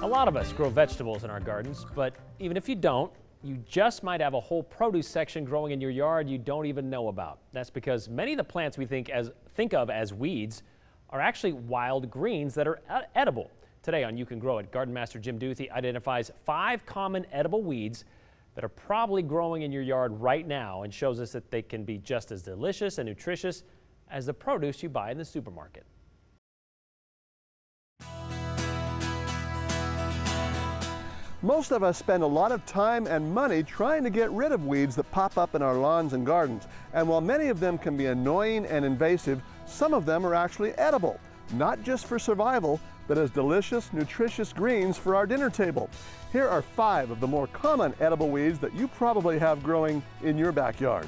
A lot of us grow vegetables in our gardens, but even if you don't, you just might have a whole produce section growing in your yard you don't even know about. That's because many of the plants we think, as, think of as weeds are actually wild greens that are edible. Today on You Can Grow It, Garden Master Jim Duthie identifies five common edible weeds that are probably growing in your yard right now and shows us that they can be just as delicious and nutritious as the produce you buy in the supermarket. Most of us spend a lot of time and money trying to get rid of weeds that pop up in our lawns and gardens. And while many of them can be annoying and invasive, some of them are actually edible, not just for survival, but as delicious, nutritious greens for our dinner table. Here are five of the more common edible weeds that you probably have growing in your backyard.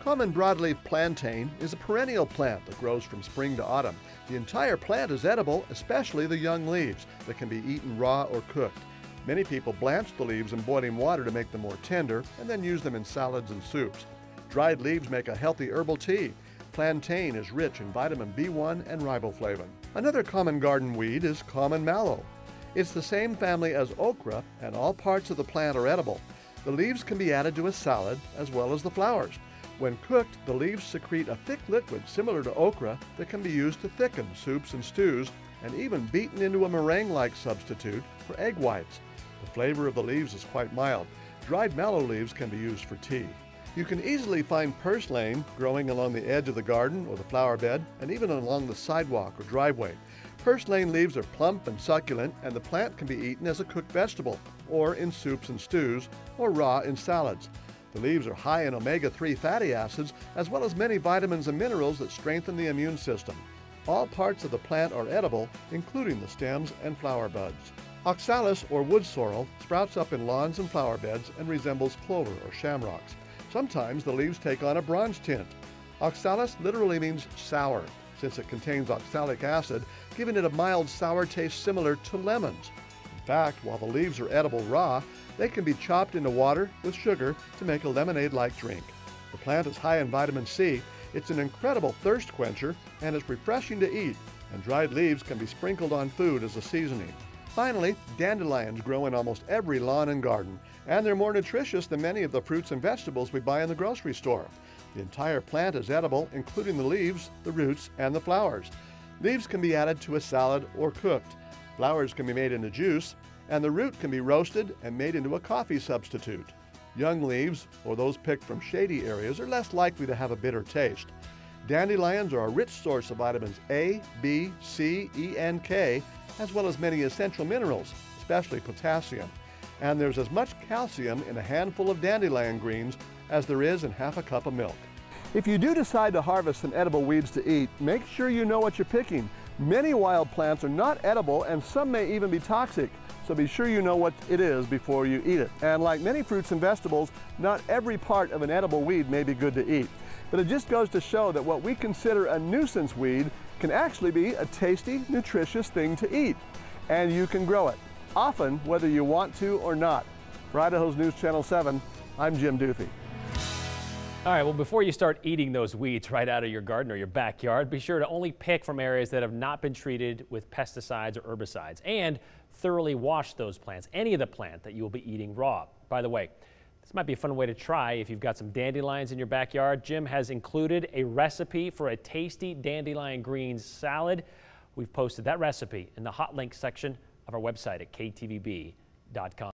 Common broadleaf plantain is a perennial plant that grows from spring to autumn. The entire plant is edible, especially the young leaves that can be eaten raw or cooked. Many people blanch the leaves in boiling water to make them more tender and then use them in salads and soups. Dried leaves make a healthy herbal tea. Plantain is rich in vitamin B1 and riboflavin. Another common garden weed is common mallow. It's the same family as okra, and all parts of the plant are edible. The leaves can be added to a salad as well as the flowers. When cooked, the leaves secrete a thick liquid similar to okra that can be used to thicken soups and stews and even beaten into a meringue like substitute for egg whites. The flavor of the leaves is quite mild. Dried mallow leaves can be used for tea. You can easily find purslane growing along the edge of the garden or the flower bed and even along the sidewalk or driveway. Purslane leaves are plump and succulent and the plant can be eaten as a cooked vegetable or in soups and stews or raw in salads. The leaves are high in omega-3 fatty acids as well as many vitamins and minerals that strengthen the immune system. All parts of the plant are edible, including the stems and flower buds. Oxalis or wood sorrel sprouts up in lawns and flower beds and resembles clover or shamrocks. Sometimes the leaves take on a bronze tint. Oxalis literally means sour, since it contains oxalic acid, giving it a mild sour taste similar to lemons. In fact, while the leaves are edible raw, they can be chopped into water with sugar to make a lemonade-like drink. The plant is high in vitamin C. It's an incredible thirst quencher and is refreshing to eat, and dried leaves can be sprinkled on food as a seasoning. Finally, dandelions grow in almost every lawn and garden, and they're more nutritious than many of the fruits and vegetables we buy in the grocery store. The entire plant is edible, including the leaves, the roots, and the flowers. Leaves can be added to a salad or cooked. Flowers can be made into juice, and the root can be roasted and made into a coffee substitute. Young leaves, or those picked from shady areas, are less likely to have a bitter taste. Dandelions are a rich source of vitamins A, B, C, E, and K, as well as many essential minerals, especially potassium. And there's as much calcium in a handful of dandelion greens as there is in half a cup of milk. If you do decide to harvest some edible weeds to eat, make sure you know what you're picking. Many wild plants are not edible and some may even be toxic, so be sure you know what it is before you eat it. And like many fruits and vegetables, not every part of an edible weed may be good to eat. But it just goes to show that what we consider a nuisance weed can actually be a tasty, nutritious thing to eat. And you can grow it, often whether you want to or not. For Idaho's News Channel 7, I'm Jim Duthie. All right, well, before you start eating those weeds right out of your garden or your backyard, be sure to only pick from areas that have not been treated with pesticides or herbicides and thoroughly wash those plants, any of the plant that you will be eating raw. By the way, this might be a fun way to try if you've got some dandelions in your backyard. Jim has included a recipe for a tasty dandelion greens salad. We've posted that recipe in the hot link section of our website at ktvb.com.